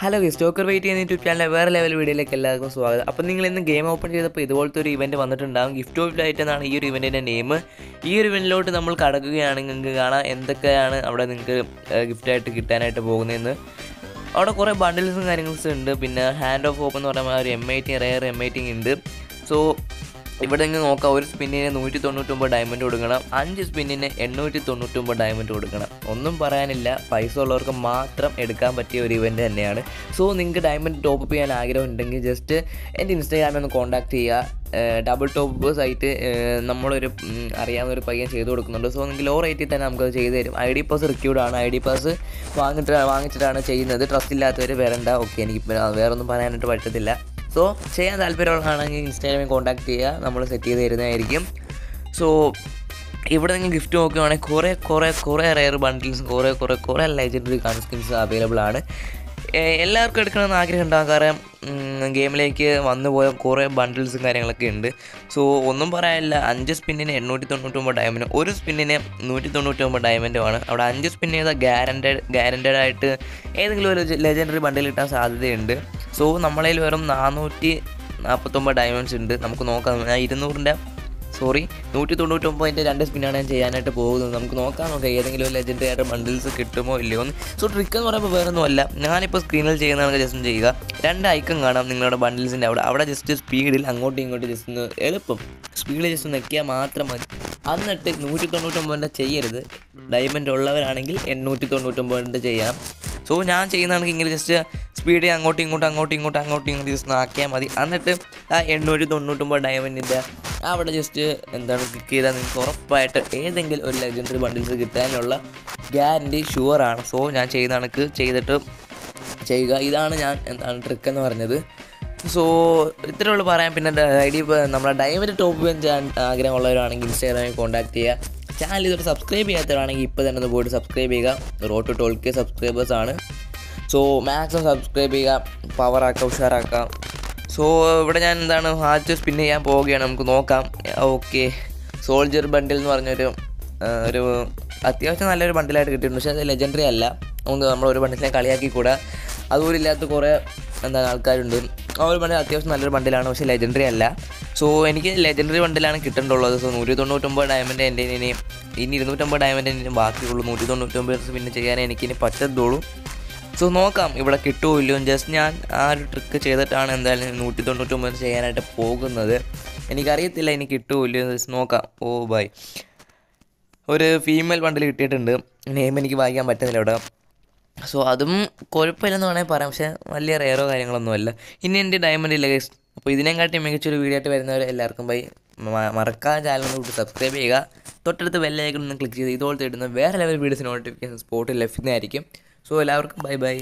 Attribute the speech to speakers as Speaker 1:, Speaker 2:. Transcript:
Speaker 1: Hello സ്റ്റോക്കർ wait ചെയ്യുന്ന YouTube ചാനലിലെ വേറെ ലെവൽ വീഡിയോയിലേക്ക് എല്ലാവർക്കും സ്വാഗതം. അപ്പോൾ നിങ്ങൾ ഇന്ന് ഗെയിം ഓപ്പൺ ചെയ്തപ്പോൾ ഇതുപോലത്തെ ഒരു ഇവന്റ് വന്നിട്ടുണ്ടാകും ഗിഫ്റ്റ് ഓഫ് ലൈറ്റ് എന്നാണ് ഈ ഒരു ഇവന്റിന്റെ നെയിം ഈ ഒരു ഇവന്റിലോട്ട് നമ്മൾ കടക്കുകയാണെങ്കിൽ നിങ്ങൾക്ക് കാണാം എന്തൊക്കെയാണ് അവിടെ നിങ്ങൾക്ക് ഗിഫ്റ്റായിട്ട് കിട്ടാനായിട്ട് പോകുന്നതെന്ന്. അവിടെ കുറേ ബണ്ടിൽസും കാര്യങ്ങളും ഉണ്ട്. പിന്നെ ഹാൻഡ് ഓഫ് ഓപ്പ് എന്ന് പറയുമ്പോൾ ഒരു M I T rare M I T ഉണ്ട്. സോ ഇവിടെ നിങ്ങൾ നോക്കാം ഒരു സ്പിന്നിന് നൂറ്റി തൊണ്ണൂറ്റൊമ്പത് ഡയമണ്ട് കൊടുക്കണം അഞ്ച് സ്പിന്നിന് എണ്ണൂറ്റി തൊണ്ണൂറ്റൊമ്പത് ഡയമണ്ട് കൊടുക്കണം. ഒന്നും പറയാനില്ല പൈസ ഉള്ളവർക്ക് മാത്രം എടുക്കാൻ പറ്റിയ ഒരു ഇവന്റ് തന്നെയാണ്. സോ നിങ്ങൾക്ക് ഡയമണ്ട് ടോപ്പ് ചെയ്യാൻ ആഗ്രഹം ഉണ്ടെങ്കിൽ ജസ്റ്റ് എന്റെ ഇൻസ്റ്റാഗ്രാമിൽ ഒന്ന് കോൺടാക്ട് ചെയ്യുക. ഡബിൾ ടോപ്പ് സൈറ്റ് നമ്മളൊരു അറിയാവുന്ന ഒരു പയ്യൻ ചെയ്തു കൊടുക്കുന്നുണ്ട്. സോ നിങ്ങൾക്ക് ലോ റേറ്റിൽ തന്നെ നമുക്കത് ചെയ്തു തരും. ഐ ഡി പാസ് റിക്യൂഡാണ് ഐ ഡി പാസ് വാങ്ങിട്ട് വാങ്ങിച്ചിട്ടാണ് ചെയ്യുന്നത്. ട്രസ്റ്റ് ഇല്ലാത്തവർ വരണ്ട. ഓക്കെ എനിക്ക് വേറെ ഒന്നും പറയാനായിട്ട് പറ്റത്തില്ല. സോ ചെയ്യാൻ താല്പര്യമുള്ളതാണെങ്കിൽ ഇൻസ്റ്റാഗ്രാമിൽ കോൺടാക്ട് ചെയ്യുക. നമ്മൾ സെറ്റ് ചെയ്ത് തരുന്നതായിരിക്കും. സോ ഇവിടെ നിങ്ങൾ ഗിഫ്റ്റ് നോക്കുകയാണെങ്കിൽ കുറേ കുറേ കുറേ റെയർ ബണ്ടിൽസ് കുറേ കുറേ കുറേ ലെജൻഡറി കൺസ്കിൻസ് അവൈലബിൾ ആണ്. എല്ലാവർക്കും എടുക്കണമെന്ന് ആഗ്രഹം ഉണ്ടാകും കാരണം ഗെയിമിലേക്ക് വന്നു പോയ കുറേ ബണ്ടിൽസും കാര്യങ്ങളൊക്കെ ഉണ്ട്. സോ ഒന്നും പറയാനില്ല. അഞ്ച് സ്പിന്നിന് എണ്ണൂറ്റി തൊണ്ണൂറ്റൊമ്പത് ഡയമണ്ട് ഒരു സ്പിന്നിന് നൂറ്റി തൊണ്ണൂറ്റൊമ്പത് ഡയമണ്ടുമാണ് അവിടെ അഞ്ച് സ്പിൻ ഗ്യാരന്റഡ് ഗ്യാരന്റഡ് ആയിട്ട് ഏതെങ്കിലും ഒരു ലെജൻഡറി ബണ്ടിൽ കിട്ടാൻ സാധ്യതയുണ്ട്. സോ നമ്മളതിൽ വെറും നാനൂറ്റി നാൽപ്പത്തൊമ്പത് ഡയമണ്ട്സ് ഉണ്ട്. നമുക്ക് നോക്കാം. ഞാൻ ഇരുന്നൂറിന്റെ സോറി നൂറ്റി തൊണ്ണൂറ്റൊമ്പതിന്റെ രണ്ട് സ്പിന്നാണ് ഞാൻ ചെയ്യാനായിട്ട് പോകുന്നത്. നമുക്ക് നോക്കാം. നോക്കാം ഏതെങ്കിലും ലെജൻഡറി ആയിട്ട് ബണ്ടിൽസ് കിട്ടുമോ ഇല്ലയോ എന്ന്. സോ ട്രിക്ക് എന്ന് പറയുമ്പോൾ വേറെ ഒന്നുമല്ല ഞാനിപ്പോൾ സ്ക്രീനിൽ ചെയ്യുന്നതാണ് ജസ്റ്റ് ചെയ്യുക. രണ്ട് ഐക്കൺ കാണാം നിങ്ങളുടെ ബണ്ടിൽസിന്റെ അവിടെ. അവിടെ ജസ്റ്റ് സ്പീഡിൽ അങ്ങോട്ടും ഇങ്ങോട്ടും ജസ്റ്റ് ഒന്ന് എളുപ്പം. സ്പീഡിൽ ജസ്റ്റ് നിൽക്കിയാൽ മാത്രം മതി. എന്നിട്ട് നൂറ്റി തൊണ്ണൂറ്റൊമ്പതിന്റെ ചെയ്യരുത്. ഡയമണ്ട് ഉള്ളവരാണെങ്കിൽ എണ്ണൂറ്റി തൊണ്ണൂറ്റൊമ്പതിന്റെ ചെയ്യാം. സോ ഞാൻ ചെയ്യുന്നതാണെങ്കിൽ ഇങ്ങനെ ജസ്റ്റ് സ്പീഡ് അങ്ങോട്ടും ഇങ്ങോട്ടും അങ്ങോട്ടും ഇങ്ങോട്ടും അങ്ങോട്ടും ഇങ്ങോട്ടും ജസ്റ്റ് ആക്കിയാൽ മതി. എന്നിട്ട് ആ എണ്ണൂറ്റി തൊണ്ണൂറ്റൊമ്പത് ഡയമണ്ടിന്റെ അവിടെ ജസ്റ്റ് എന്താണ് ക്ലിക്ക് ചെയ്താൽ നിങ്ങൾക്ക് ഉറപ്പായിട്ട് ഏതെങ്കിലും ഒരു ലെജൻഡറി ബണ്ടിൽസ് കിട്ടാനുള്ള ഗ്യാരണ്ടി ആണ്. സോ ഞാൻ ചെയ്ത കണക്ക് ചെയ്തിട്ട് ചെയ്യുക. ഇതാണ് ഞാൻ എന്താണ് ട്രിക്ക് എന്ന് പറഞ്ഞത്. സോ ഇത്രയേ ഉള്ളൂ പറയാം പിന്നെ ഐ ഡി നമ്മുടെ ഡയമണ്ട് ടോപ്പ് ചെയ്യാൻ ആഗ്രഹമുള്ളവരാണെങ്കിൽ ഇൻസ്റ്റാഗ്രാമിൽ കോൺടാക്ട് ചെയ്യുക. ചാനൽ ഇതൊരു സബ്സ്ക്രൈബ് ചെയ്യാത്തവരാണെങ്കിൽ ഇപ്പോൾ തന്നെ ഒന്ന് പോയിട്ട് സബ്സ്ക്രൈബ് ചെയ്യുക. Road to twelve K subscribers ആണ്. സോ മാക്സിമം സബ്സ്ക്രൈബ് ചെയ്യുക പവർ ആക്കാം ഉഷാറാക്കാം സോ ഇവിടെ ഞാൻ എന്താണ് ഹാച്ച് സ്പിൻ ചെയ്യാൻ പോവുകയാണ്. നമുക്ക് നോക്കാം. ഓക്കെ സോൾജർ ബണ്ടിൽ എന്ന് പറഞ്ഞൊരു ഒരു അത്യാവശ്യം നല്ലൊരു ബണ്ടിലായിട്ട് കിട്ടിയിട്ടുണ്ട്. പക്ഷേ അത് ലെജൻഡറി അല്ല. നമുക്ക് നമ്മൾ ഒരു ബണ്ടിലെ കളിയാക്കി കൂടാ അതുപോലെ ഇല്ലാത്ത കുറേ എന്താണ് ആൾക്കാരുണ്ട്. ആ ഒരു ബണ്ടിൽ അത്യാവശ്യം നല്ലൊരു ബണ്ടിലാണ് പക്ഷേ ലെജൻഡറി അല്ല. സോ എനിക്ക് ലെജൻഡറി ബണ്ടിലാണ് കിട്ടേണ്ടുള്ളത്. സോ നൂറ്റി തൊണ്ണൂറ്റൊമ്പത് ഡയമണ്ട് എന്റെ ഇനി ഇനി ഇരുന്നൂറ്റമ്പത് ഡയമണ്ട് ഇനി ബാക്കിയുള്ളൂ. നൂറ്റി തൊണ്ണൂറ്റൊമ്പത് പിന്നെ ചെയ്യാൻ എനിക്കിനി പറ്റത്തുള്ളൂ. സോ നോക്കാം. ഇവിടെ കിട്ടുമോ ഇല്ലയോ? ജസ്റ്റ് ഞാൻ ആ ഒരു ട്രിക്ക് ചെയ്തിട്ടാണ് എന്തായാലും നൂറ്റി തൊണ്ണൂറ്റൊമ്പത് ചെയ്യാനായിട്ട് പോകുന്നത്. എനിക്കറിയത്തില്ല ഇനി കിട്ടുമോ ഇല്ലയോ ജസ്റ്റ് നോക്കാം. ഓ ബൈ ഒരു ഫീമെയിൽ ബണ്ടിൽ കിട്ടിയിട്ടുണ്ട്. നെയിം എനിക്ക് വായിക്കാൻ പറ്റുന്നില്ല ഇവിടെ. സോ അതും കുഴപ്പമില്ലെന്ന് വേണമെങ്കിൽ പറയാം. പക്ഷേ വലിയ റെയറോ കാര്യങ്ങളൊന്നുമല്ല ഇനി എന്റെ ഡയമണ്ട് ഇല്ല ഗൈസ് അപ്പോൾ ഇതിനെക്കാട്ടി മികച്ചൊരു വീഡിയോ ആയിട്ട് വരുന്നവരെ എല്ലാവർക്കും ബൈ മറക്കാൻ ചാനൽ കൂട്ടി സബ്സ്ക്രൈബ് ചെയ്യുക. തൊട്ടടുത്ത് ബെല്ലൈക്കൺ ഒന്ന് ക്ലിക്ക് ചെയ്ത് ഇതുപോലത്തെ ഇടുന്ന വേറെ ലെവൽ വീഡിയോസ് നോട്ടിഫിക്കേഷൻ സ്പോട്ടിൽ ലഭിക്കുന്നതായിരിക്കും. സോ എല്ലാവർക്കും ബൈ ബൈ